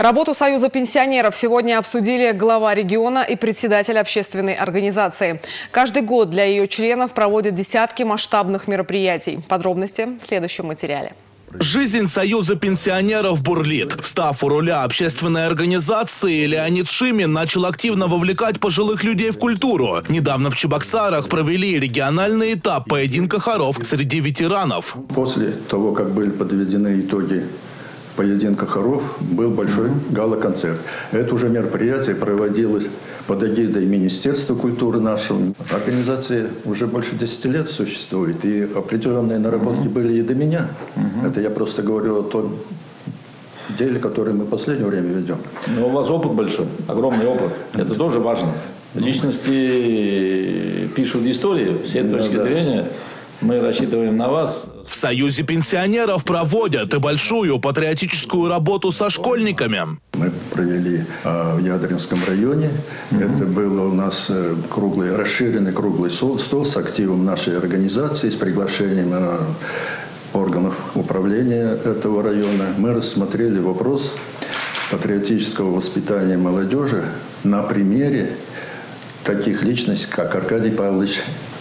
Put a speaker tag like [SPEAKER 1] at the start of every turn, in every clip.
[SPEAKER 1] Работу Союза пенсионеров сегодня обсудили глава региона и председатель общественной организации. Каждый год для ее членов проводят десятки масштабных мероприятий. Подробности в следующем материале.
[SPEAKER 2] Жизнь Союза пенсионеров бурлит. Став у руля общественной организации, Леонид Шимин начал активно вовлекать пожилых людей в культуру. Недавно в Чебоксарах провели региональный этап поединка хоров среди ветеранов.
[SPEAKER 3] После того, как были подведены итоги поединка хоров был большой гала-концерт. Это уже мероприятие проводилось под эгидой Министерства культуры нашего. Организация уже больше 10 лет существует, и определенные наработки были и до меня. Это я просто говорю о том деле, которое мы в последнее время ведем.
[SPEAKER 4] Но у вас опыт большой, огромный опыт. Это тоже важно. Личности пишут истории, все точки да, да. зрения. Мы рассчитываем на вас.
[SPEAKER 2] В Союзе пенсионеров проводят и большую патриотическую работу со школьниками.
[SPEAKER 3] Мы провели э, в Ядринском районе. Это был у нас э, круглый, расширенный круглый стол, стол с активом нашей организации, с приглашением э, органов управления этого района. Мы рассмотрели вопрос патриотического воспитания молодежи на примере таких личностей, как Аркадий Павлович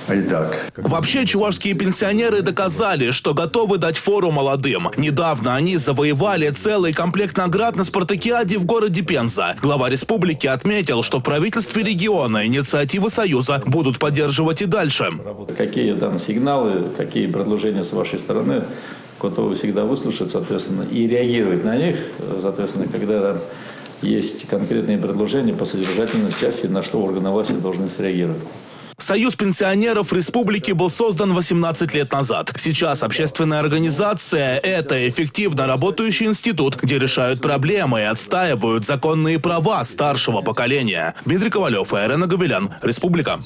[SPEAKER 3] Айдак.
[SPEAKER 2] Вообще, чувашские пенсионеры доказали, что готовы дать фору молодым. Недавно они завоевали целый комплект наград на спартакиаде в городе Пенза. Глава республики отметил, что в правительстве региона инициативы Союза будут поддерживать и дальше.
[SPEAKER 4] Какие там сигналы, какие предложения с вашей стороны, готовы всегда выслушать, соответственно, и реагировать на них, соответственно, когда есть конкретные предложения по содержательной части, на что органы власти должны среагировать.
[SPEAKER 2] Союз пенсионеров республики был создан 18 лет назад. Сейчас общественная организация – это эффективно работающий институт, где решают проблемы и отстаивают законные права старшего поколения. Дмитрий Ковалев и Арена. Республика.